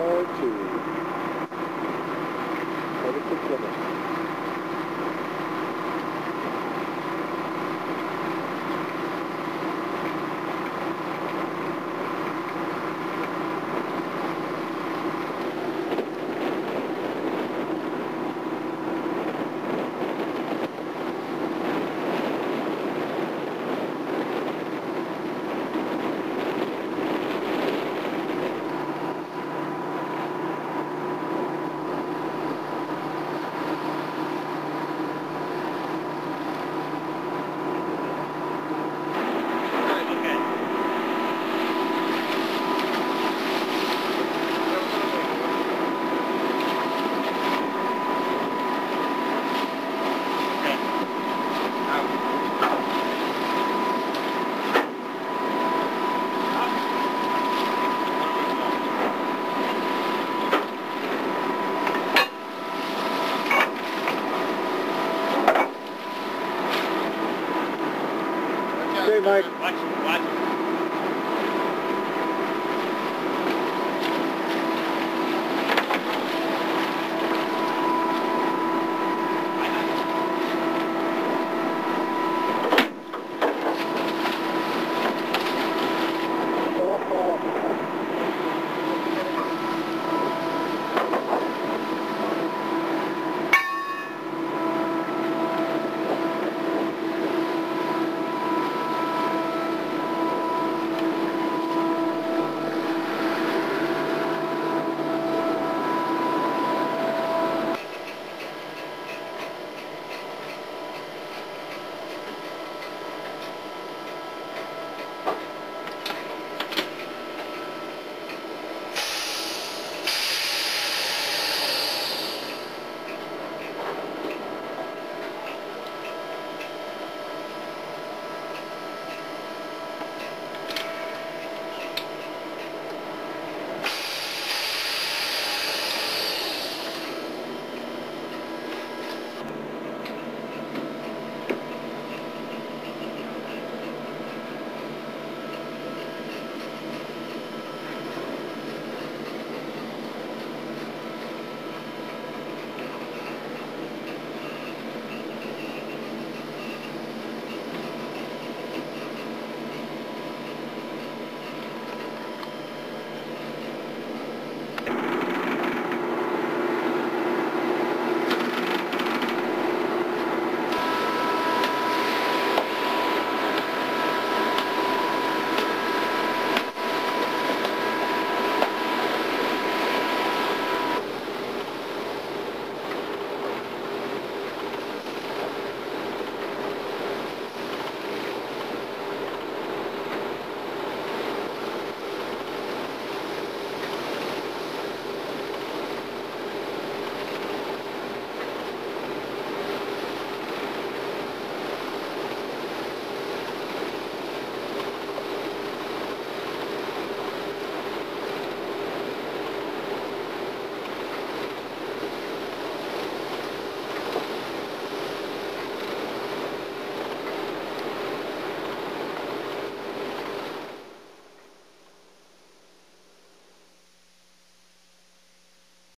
Mayflower to day, Mike. Watch, watch.